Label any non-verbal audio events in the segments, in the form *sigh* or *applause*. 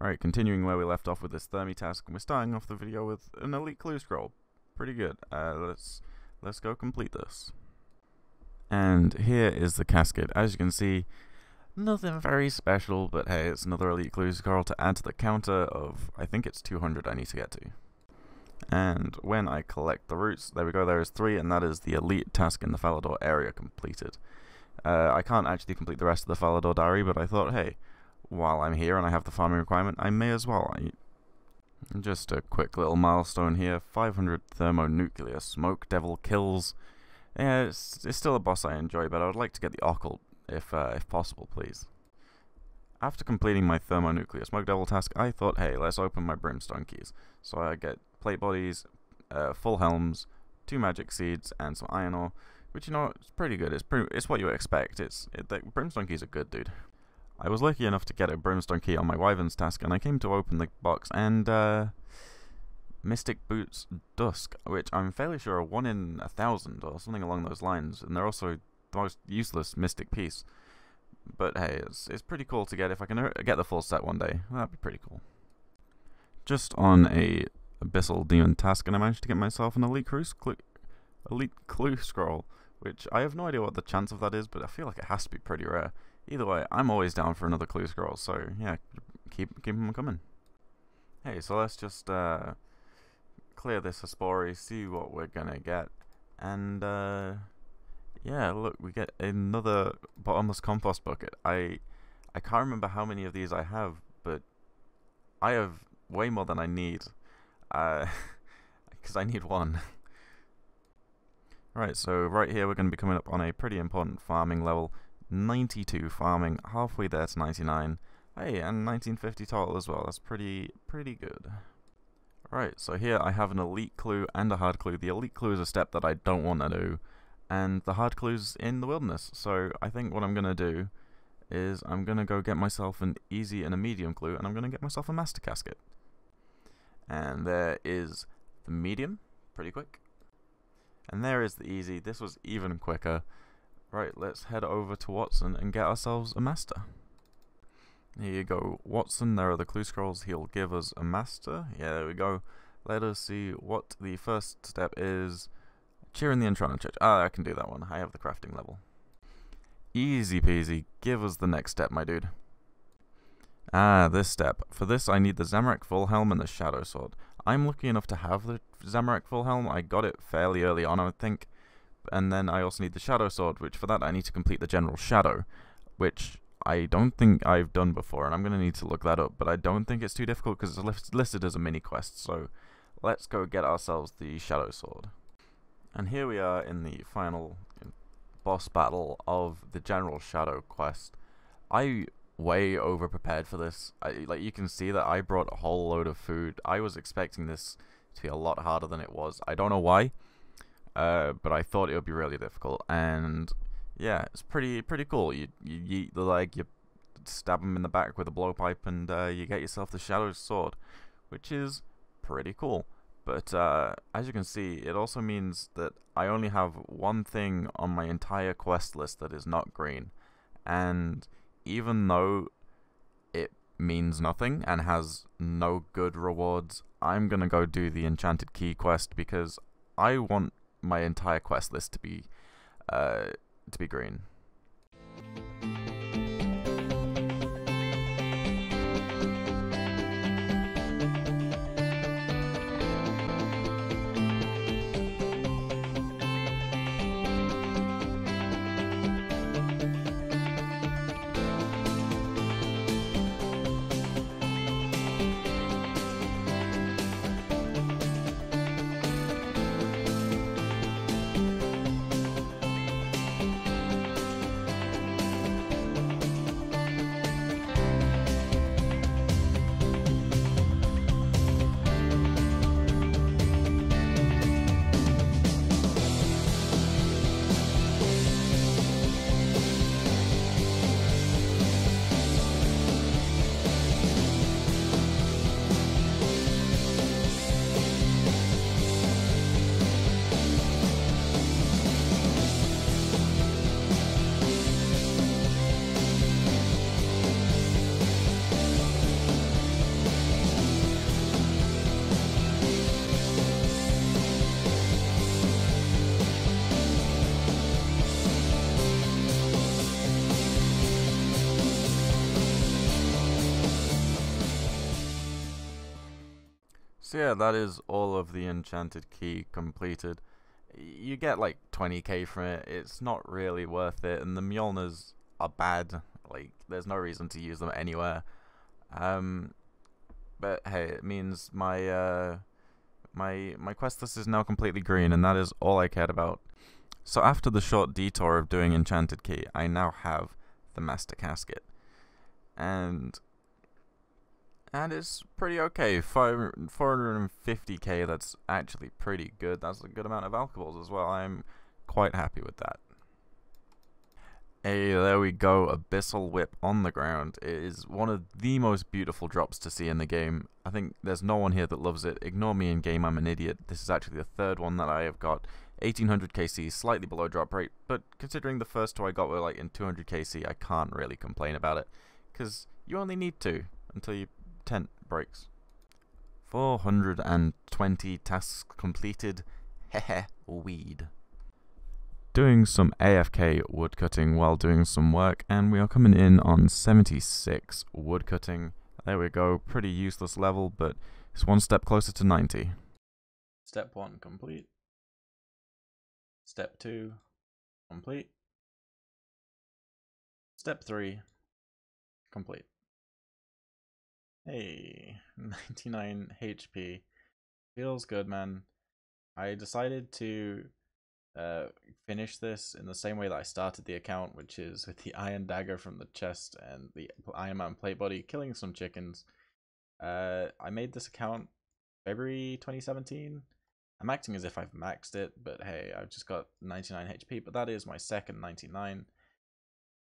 Alright, continuing where we left off with this Thermi task, we're starting off the video with an Elite Clue Scroll. Pretty good. Uh, let's let's go complete this. And here is the casket. As you can see, nothing very special, but hey, it's another Elite Clue Scroll to add to the counter of, I think it's 200 I need to get to. And when I collect the roots, there we go, there is three, and that is the Elite task in the Falador area completed. Uh, I can't actually complete the rest of the Falador diary, but I thought, hey, while I'm here and I have the farming requirement, I may as well. I, just a quick little milestone here, 500 thermonuclear smoke devil kills. Yeah, it's, it's still a boss I enjoy, but I would like to get the occult, if, uh, if possible, please. After completing my thermonuclear smoke devil task, I thought, hey, let's open my brimstone keys. So I get plate bodies, uh, full helms, two magic seeds, and some iron ore, which, you know, it's pretty good. It's pretty, it's what you expect. It's, it, the brimstone keys are good, dude. I was lucky enough to get a brimstone key on my wyvern's task, and I came to open the box, and uh, Mystic Boots Dusk, which I'm fairly sure are one in a thousand or something along those lines, and they're also the most useless Mystic piece. But hey, it's it's pretty cool to get if I can get the full set one day. That'd be pretty cool. Just on a Abyssal Demon task, and I managed to get myself an Elite Clue, Elite Clue Scroll, which I have no idea what the chance of that is, but I feel like it has to be pretty rare. Either way, I'm always down for another clue scroll, so yeah, keep keep them coming. Hey, so let's just uh, clear this Hespori, see what we're gonna get, and uh, yeah, look, we get another bottomless compost bucket. I I can't remember how many of these I have, but I have way more than I need, because uh, *laughs* I need one. *laughs* Right, so right here we're going to be coming up on a pretty important farming level. 92 farming, halfway there to 99. Hey, and 1950 total as well. That's pretty pretty good. Right, so here I have an elite clue and a hard clue. The elite clue is a step that I don't want to do, and the hard clue's in the wilderness. So I think what I'm gonna do is I'm gonna go get myself an easy and a medium clue, and I'm gonna get myself a master casket. And there is the medium, pretty quick. And there is the easy. This was even quicker. Right, let's head over to Watson and get ourselves a master. Here you go, Watson, there are the clue scrolls, he'll give us a master. Yeah, there we go. Let us see what the first step is. Cheering the Enchanted Church. Ah, I can do that one. I have the crafting level. Easy peasy. Give us the next step, my dude. Ah, this step. For this, I need the Zamorak Full Helm and the Shadow Sword. I'm lucky enough to have the Zamorak Full Helm. I got it fairly early on, I think and then I also need the Shadow Sword, which for that I need to complete the General Shadow, which I don't think I've done before, and I'm going to need to look that up, but I don't think it's too difficult because it's listed as a mini quest, so let's go get ourselves the Shadow Sword. And here we are in the final boss battle of the General Shadow quest. I way over prepared for this. I, like you can see that I brought a whole load of food. I was expecting this to be a lot harder than it was. I don't know why. Uh, but I thought it would be really difficult, and yeah, it's pretty pretty cool. You you eat the leg, you stab him in the back with a blowpipe, and uh, you get yourself the Shadow Sword, which is pretty cool. But uh, as you can see, it also means that I only have one thing on my entire quest list that is not green, and even though it means nothing and has no good rewards, I'm gonna go do the Enchanted Key quest because I want my entire quest list to be uh, to be green. So yeah, that is all of the enchanted key completed. You get like 20k from it. It's not really worth it, and the Mjolnirs are bad. Like, there's no reason to use them anywhere. Um, but hey, it means my uh, my my quest list is now completely green, and that is all I cared about. So after the short detour of doing Enchanted Key, I now have the Master Casket, and and it's pretty okay. 450k, that's actually pretty good. That's a good amount of alcohols as well. I'm quite happy with that. Hey, there we go, Abyssal Whip on the ground. It is one of the most beautiful drops to see in the game. I think there's no one here that loves it. Ignore me in game, I'm an idiot. This is actually the third one that I have got. 1800 KC, slightly below drop rate, but considering the first two I got were like in 200 KC, I can't really complain about it. Because you only need two until your tent breaks. 420 tasks completed. *laughs* Hehe, weed doing some AFK woodcutting while doing some work, and we are coming in on 76 woodcutting. There we go, pretty useless level, but it's one step closer to 90. Step 1 complete. Step 2 complete. Step 3 complete. Hey, *laughs* 99 HP. Feels good, man. I decided to uh, finish this in the same way that I started the account, which is with the iron dagger from the chest and the Iron Man plate body, killing some chickens. Uh, I made this account February 2017. I'm acting as if I've maxed it, but hey, I've just got 99 HP, but that is my second 99.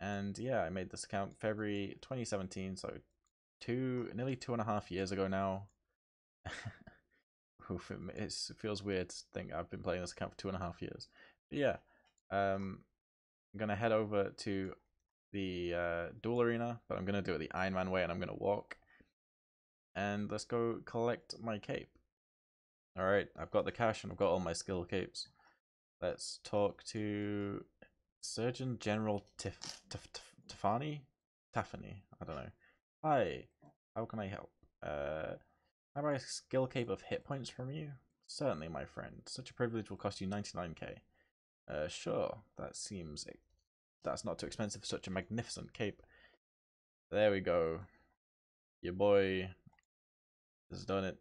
And yeah, I made this account February 2017, so two, nearly two and a half years ago now. *laughs* it feels weird to think I've been playing this account for two and a half years. But yeah, um, I'm gonna head over to the uh, duel arena, but I'm gonna do it the Iron Man way, and I'm gonna walk. And let's go collect my cape. All right, I've got the cash and I've got all my skill capes. Let's talk to Surgeon General Tif Tif Tif. Taffany. I don't know. Hi, how can I help? Uh, I buy a skill cape of hit points from you? Certainly, my friend. Such a privilege will cost you 99k. Uh, sure, that seems... That's not too expensive for such a magnificent cape. There we go. Your boy has done it.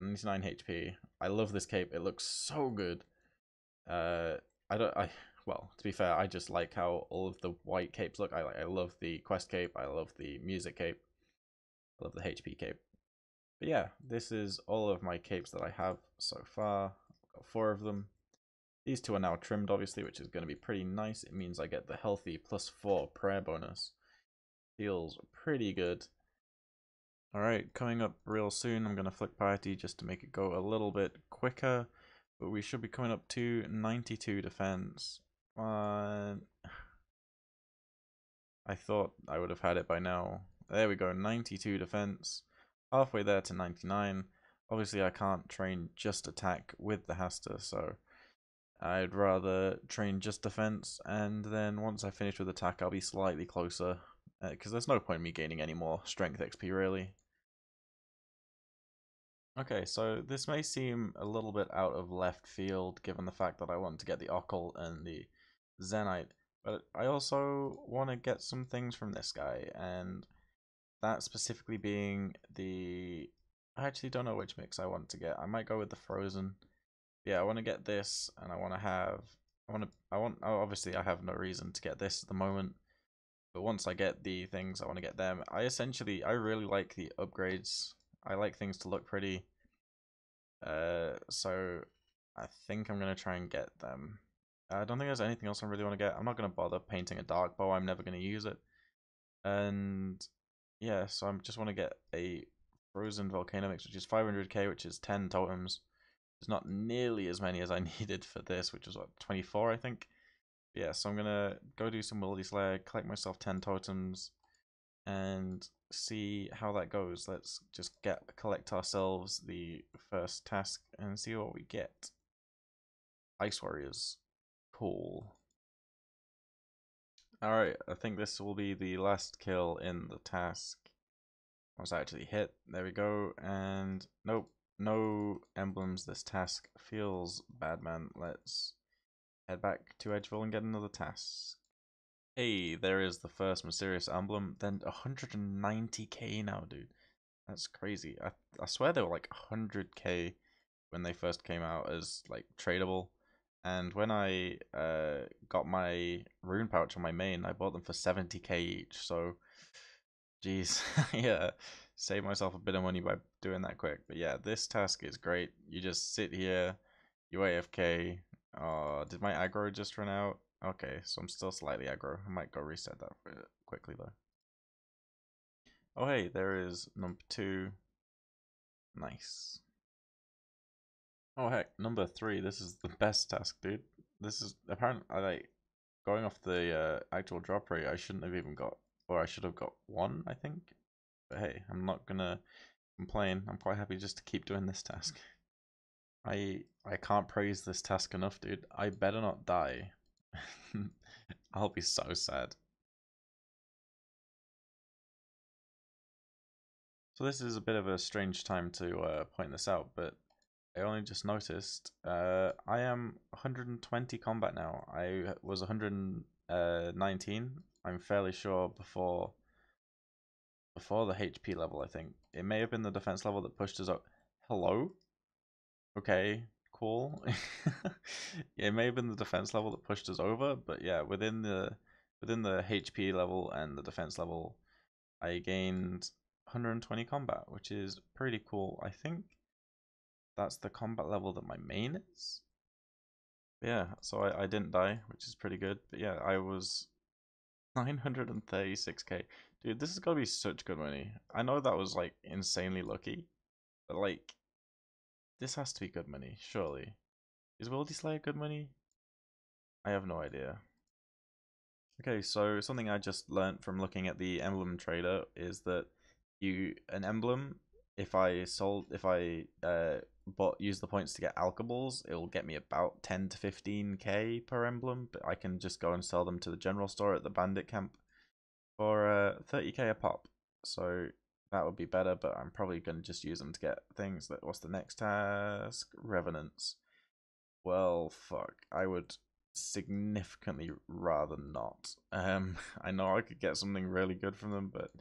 99 HP. I love this cape. It looks so good. Uh, I don't... I Well, to be fair, I just like how all of the white capes look. I, I love the quest cape. I love the music cape. I love the HP cape. But yeah, this is all of my capes that I have so far. I've got four of them. These two are now trimmed, obviously, which is going to be pretty nice. It means I get the healthy plus four prayer bonus. Feels pretty good. Alright, coming up real soon, I'm going to flick piety just to make it go a little bit quicker. But we should be coming up to 92 defense. One. I thought I would have had it by now. There we go, 92 defense halfway there to 99. Obviously, I can't train just attack with the Hasta, so I'd rather train just defense, and then once I finish with attack, I'll be slightly closer, because uh, there's no point in me gaining any more strength XP, really. Okay, so this may seem a little bit out of left field, given the fact that I want to get the Occult and the Zenyte, but I also want to get some things from this guy, and that specifically being the... I actually don't know which mix I want to get. I might go with the Frozen. Yeah, I want to get this, and I want to have... I want to... I want... Oh, obviously, I have no reason to get this at the moment. But once I get the things, I want to get them. I essentially... I really like the upgrades. I like things to look pretty. Uh, so I think I'm going to try and get them. I don't think there's anything else I really want to get. I'm not going to bother painting a dark bow. I'm never going to use it. And yeah, so I just want to get a frozen volcano mix, which is 500k, which is 10 totems. It's not nearly as many as I *laughs* needed for this, which was what 24, I think. But yeah, so I'm gonna go do some Wildy Slayer, collect myself 10 totems, and see how that goes. Let's just get collect ourselves the first task and see what we get. Ice Warriors, cool. Alright, I think this will be the last kill in the task. I was actually hit. There we go. And nope. no emblems this task feels bad man let's head back to edgeville and get another task hey there is the first mysterious emblem then 190k now dude that's crazy i, I swear they were like 100k when they first came out as like tradable and when I uh, got my rune pouch on my main, I bought them for 70k each. So, jeez, *laughs* yeah, save myself a bit of money by doing that quick. But yeah, this task is great. You just sit here, you AFK. Uh, did my aggro just run out? Okay, so I'm still slightly aggro. I might go reset that quickly though. Oh hey, there is number two. Nice. Oh heck, number three. This is the best task, dude. This is apparently like going off the uh, actual drop rate. I shouldn't have even got, or I should have got one, I think. But hey, I'm not gonna complain. I'm quite happy just to keep doing this task. I I can't praise this task enough, dude. I better not die. *laughs* I'll be so sad. So this is a bit of a strange time to uh, point this out, but I only just noticed. Uh, I am 120 combat now. I was 119. I'm fairly sure before before the HP level. I think it may have been the defense level that pushed us up. Hello. Okay. Cool. *laughs* it may have been the defense level that pushed us over, but yeah, within the within the HP level and the defense level, I gained 120 combat, which is pretty cool. I think that's the combat level that my main is. Yeah, so I, I didn't die, which is pretty good. But yeah, I was 936k. Dude, this is gonna be such good money. I know that was like insanely lucky, but like, this has to be good money, surely. Is Wildy Slayer good money? I have no idea. Okay, so something I just learned from looking at the emblem trader is that you an emblem if I sold if I uh bought use the points to get alchables, it will get me about 10 to 15k per emblem, but I can just go and sell them to the general store at the bandit camp for uh 30k a pop. So that would be better, but I'm probably going to just use them to get things that what's the next task? Revenants. Well, fuck. I would significantly rather not. Um *laughs* I know I could get something really good from them, but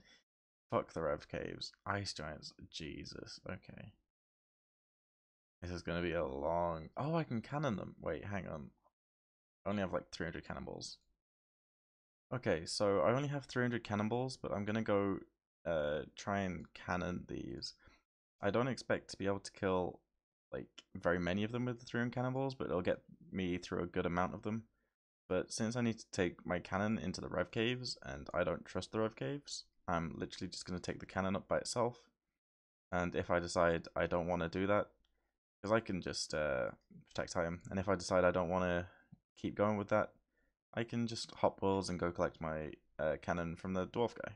fuck the Rev Caves. Ice Giants. Jesus. Okay. This is going to be a long... Oh, I can cannon them. Wait, hang on. I only have like 300 cannonballs. Okay, so I only have 300 cannonballs, but I'm going to go uh, try and cannon these. I don't expect to be able to kill like very many of them with the 300 cannonballs, but it'll get me through a good amount of them. But since I need to take my cannon into the Rev Caves, and I don't trust the Rev Caves, I'm literally just going to take the cannon up by itself. And if I decide I don't want to do that, because I can just uh, protect him. And if I decide I don't want to keep going with that, I can just hop walls and go collect my uh, cannon from the dwarf guy.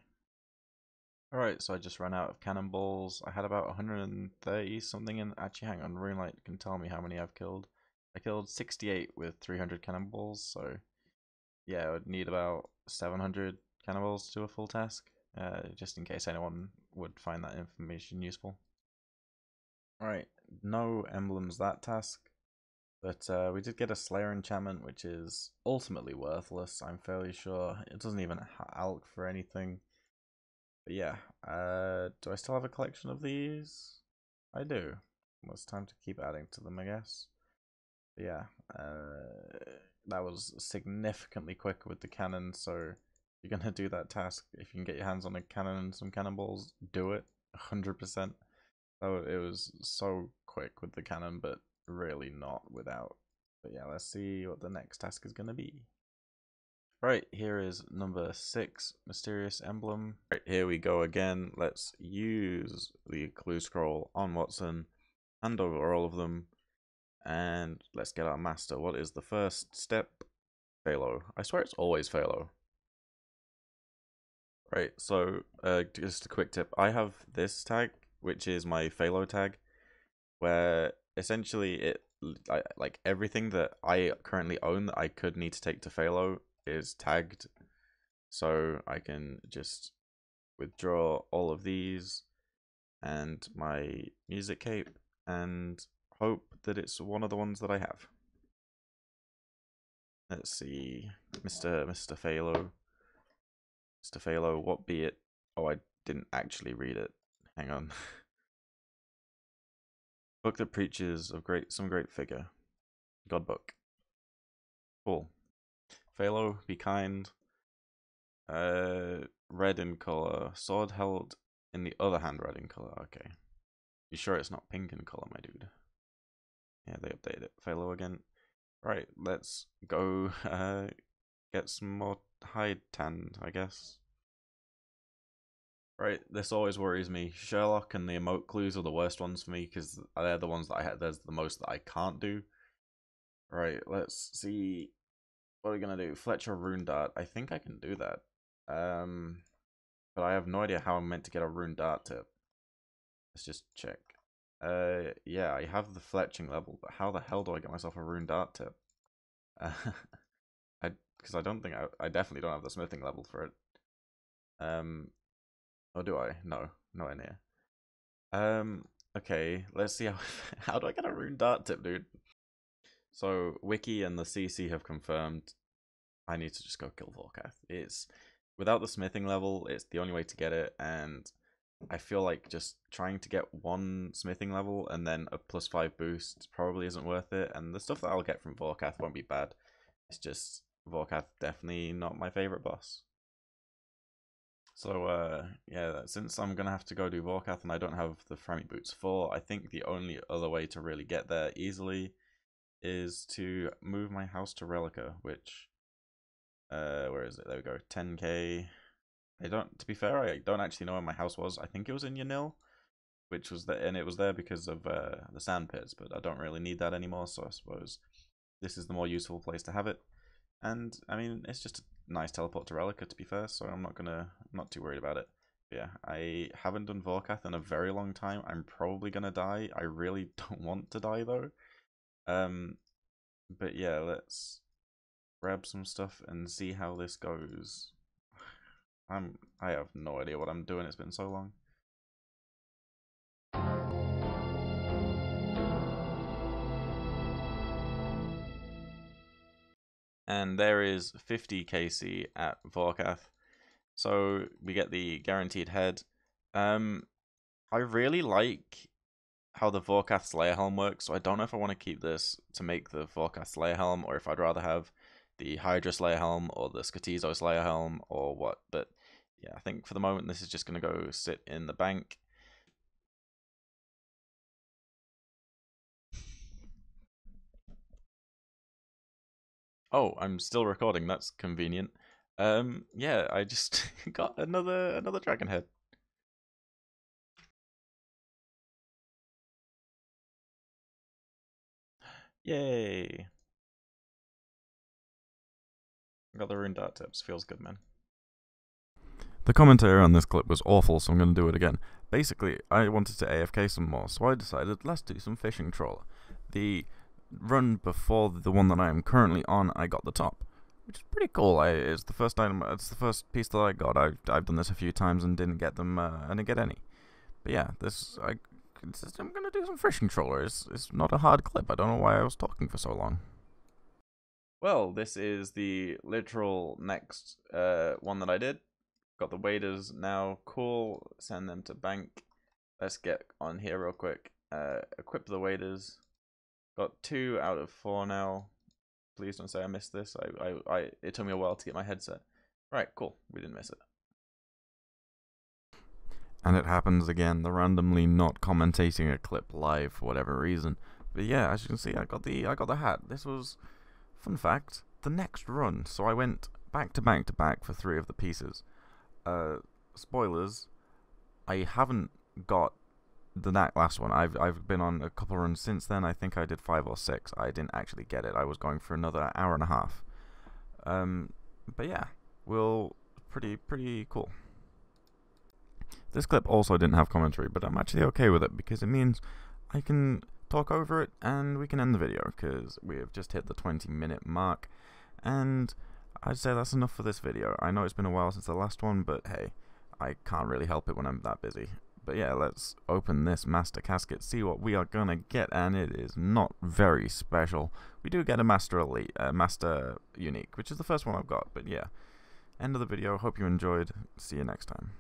Alright, so I just ran out of cannonballs. I had about 130 something, and actually, hang on, RuneLite can tell me how many I've killed. I killed 68 with 300 cannonballs, so yeah, I would need about 700 cannonballs to do a full task, uh, just in case anyone would find that information useful. Alright, no emblems that task. But uh, we did get a Slayer enchantment, which is ultimately worthless, I'm fairly sure. It doesn't even alch for anything. But yeah, uh, do I still have a collection of these? I do. Well, it's time to keep adding to them, I guess. But yeah, uh, that was significantly quicker with the cannon, so you're going to do that task. If you can get your hands on a cannon and some cannonballs, do it. 100%. Oh, it was so quick with the cannon, but really not without. But yeah, let's see what the next task is going to be. Right, here is number six, Mysterious Emblem. Right, here we go again. Let's use the clue scroll on Watson, hand over all of them, and let's get our master. What is the first step? Falo. I swear it's always Falo. Right, so uh, just a quick tip. I have this tag which is my Falo tag, where essentially it like everything that I currently own that I could need to take to Falo is tagged, so I can just withdraw all of these and my music cape and hope that it's one of the ones that I have. Let's see, Mr. Mr. Falo. Mr. Falo, what be it? Oh, I didn't actually read it. Hang on. *laughs* book that preaches of great some great figure. God book. Cool. Falo, be kind. Uh, red in color. Sword held in the other hand, red in color. Okay. You sure it's not pink in color, my dude? Yeah, they updated it. Falo again. Right, let's go *laughs* uh, get some more hide tanned, I guess. Right, this always worries me. Sherlock and the emote clues are the worst ones for me because they're the ones that I had. There's the most that I can't do. Right, let's see. What are we gonna do? Fletcher rune dart. I think I can do that. Um, but I have no idea how I'm meant to get a rune dart tip. Let's just check. Uh, yeah, I have the fletching level, but how the hell do I get myself a rune dart tip? Uh, *laughs* I because I don't think I I definitely don't have the smithing level for it. Um, or do I? No, nowhere near. Um, okay, let's see how *laughs* how do I get a rune dart tip, dude? So Wiki and the CC have confirmed I need to just go kill Vorkath. It's without the smithing level, it's the only way to get it, and I feel like just trying to get one smithing level and then a plus five boost probably isn't worth it. And the stuff that I'll get from Vorkath won't be bad. It's just Vorkath definitely not my favorite boss. So uh, yeah, since I'm gonna have to go do Vorkath and I don't have the Frami boots for, I think the only other way to really get there easily is to move my house to Rellekka, which uh, where is it? There we go, 10k. I don't. To be fair, I don't actually know where my house was. I think it was in Yanille, which was the and it was there because of uh, the sand pits. But I don't really need that anymore, so I suppose this is the more useful place to have it. And I mean, it's just a nice teleport to Rellekka. To be fair, so I'm not gonna. I'm not too worried about it. But yeah, I haven't done Vorkath in a very long time. I'm probably gonna die. I really *laughs* don't want to die though. Um, but yeah, let's grab some stuff and see how this goes. *sighs* I'm I have no idea what I'm doing. It's been so long. And there is 50 KC at Vorkath. So we get the guaranteed head. Um, I really like how the Vorkath Slayer Helm works, so I don't know if I want to keep this to make the Vorkath Slayer Helm, or if I'd rather have the Hydra Slayer Helm, or the Skotizo Slayer Helm, or what, but yeah, I think for the moment this is just going to go sit in the bank. Oh, I'm still recording. That's convenient. Um, yeah, I just *laughs* got another another dragon head. Yay! Got the rune dart tips. Feels good, man. The commentary on this clip was awful, so I'm going to do it again. Basically, I wanted to AFK some more, so I decided let's do some fishing trawler. The run before the one that I am currently on, I got the top, which is pretty cool. I, it's the first item. It's the first piece that I got. I've I've done this a few times and didn't get them. Uh, I didn't get any. But yeah, this I. I'm gonna do some fishing trawler. It's, it's not a hard clip. I don't know why I was talking for so long. Well, this is the literal next uh, one that I did. Got the waders now. Cool. Send them to bank. Let's get on here real quick. Uh, equip the waders. Got two out of four now. Please don't say I missed this. I, I, I, it took me a while to get my headset. Right, cool. We didn't miss it. And it happens again, the randomly not commentating a clip live for whatever reason. But yeah, as you can see, I got the I got the hat. This was fun fact, the next run. So I went back to back to back for three of the pieces. Uh, spoilers, I haven't got the that last one. I've I've been on a couple runs since then. I think I did five or six. I didn't actually get it. I was going for another hour and a half. Um, but yeah, we'll pretty pretty cool. This clip also didn't have commentary, but I'm actually okay with it because it means I can talk over it and we can end the video because we have just hit the 20 minute mark and I'd say that's enough for this video. I know it's been a while since the last one, but hey, I can't really help it when I'm that busy. But yeah, let's open this master casket, see what we are gonna get, and it is not very special. We do get a master elite, uh, master unique, which is the first one I've got, but yeah. End of the video. Hope you enjoyed. See you next time.